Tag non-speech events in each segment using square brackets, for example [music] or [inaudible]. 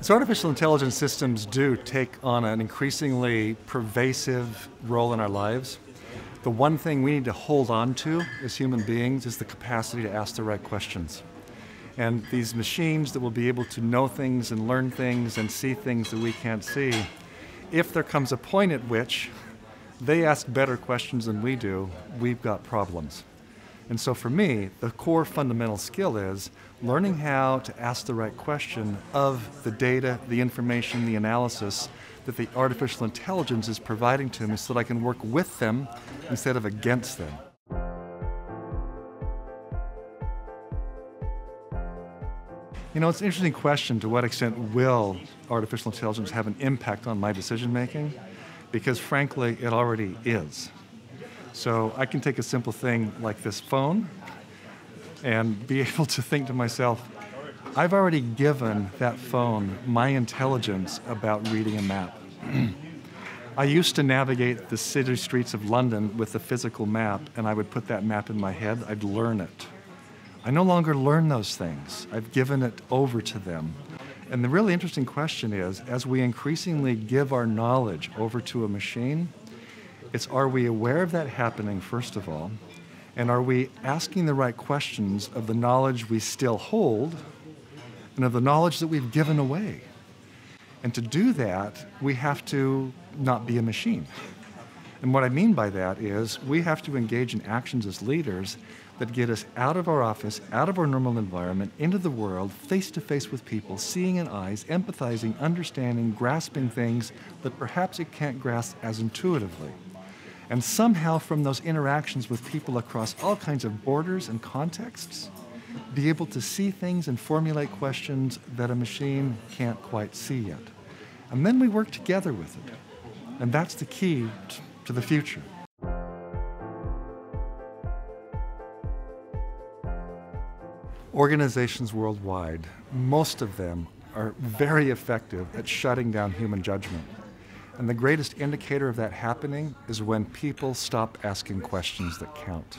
So artificial intelligence systems do take on an increasingly pervasive role in our lives. The one thing we need to hold on to as human beings is the capacity to ask the right questions. And these machines that will be able to know things and learn things and see things that we can't see, if there comes a point at which they ask better questions than we do, we've got problems. And so for me, the core fundamental skill is learning how to ask the right question of the data, the information, the analysis that the artificial intelligence is providing to me so that I can work with them instead of against them. You know, it's an interesting question to what extent will artificial intelligence have an impact on my decision making? Because frankly, it already is. So I can take a simple thing like this phone and be [laughs] able to think to myself, I've already given that phone my intelligence about reading a map. [clears throat] I used to navigate the city streets of London with a physical map, and I would put that map in my head, I'd learn it. I no longer learn those things. I've given it over to them. And the really interesting question is as we increasingly give our knowledge over to a machine, it's are we aware of that happening, first of all? And are we asking the right questions of the knowledge we still hold and of the knowledge that we've given away? And to do that, we have to not be a machine. And what I mean by that is we have to engage in actions as leaders that get us out of our office, out of our normal environment, into the world, face to face with people, seeing in eyes, empathizing, understanding, grasping things that perhaps it can't grasp as intuitively. And somehow, from those interactions with people across all kinds of borders and contexts, be able to see things and formulate questions that a machine can't quite see yet. And then we work together with it. And that's the key to the future. Organizations worldwide, most of them are very effective at shutting down human judgment. And the greatest indicator of that happening is when people stop asking questions that count.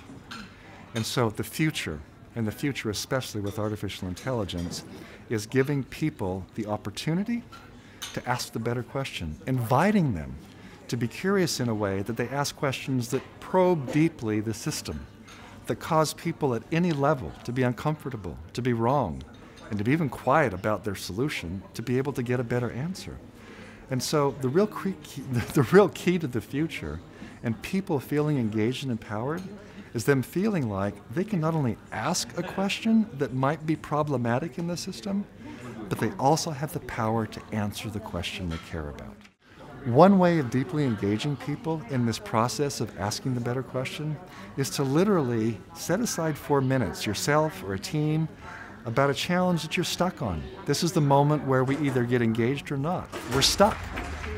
And so the future, and the future especially with artificial intelligence, is giving people the opportunity to ask the better question, inviting them to be curious in a way that they ask questions that probe deeply the system, that cause people at any level to be uncomfortable, to be wrong, and to be even quiet about their solution to be able to get a better answer. And so the real key, [laughs] the real key to the future and people feeling engaged and empowered is them feeling like they can not only ask a question that might be problematic in the system, but they also have the power to answer the question they care about. One way of deeply engaging people in this process of asking the better question is to literally set aside four minutes, yourself or a team, about a challenge that you're stuck on. This is the moment where we either get engaged or not. We're stuck.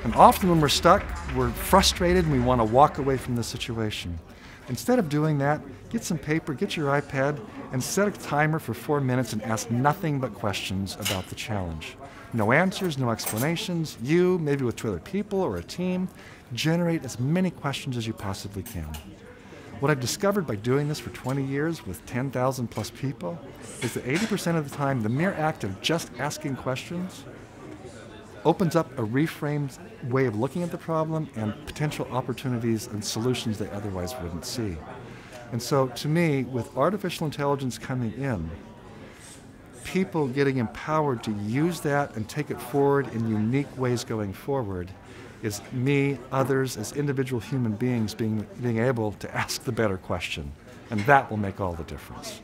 And often when we're stuck, we're frustrated and we want to walk away from the situation. Instead of doing that, get some paper, get your iPad, and set a timer for four minutes and ask nothing but questions about the challenge. No answers, no explanations. You, maybe with two other people or a team, generate as many questions as you possibly can. What I've discovered by doing this for 20 years with 10,000 plus people is that 80% of the time, the mere act of just asking questions opens up a reframed way of looking at the problem and potential opportunities and solutions they otherwise wouldn't see. And so, to me, with artificial intelligence coming in, people getting empowered to use that and take it forward in unique ways going forward is me, others, as individual human beings being, being able to ask the better question. And that will make all the difference.